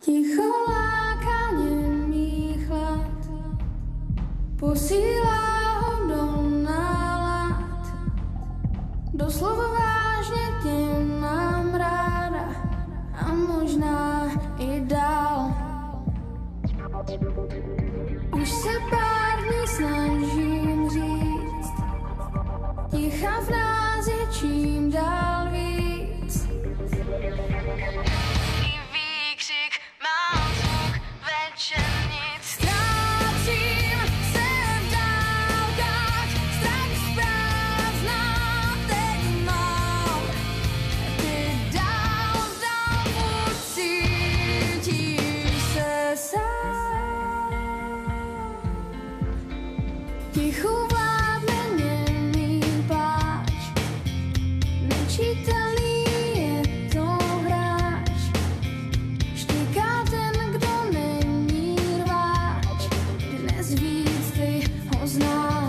Ticho láká nemý chlad, posílá poznała.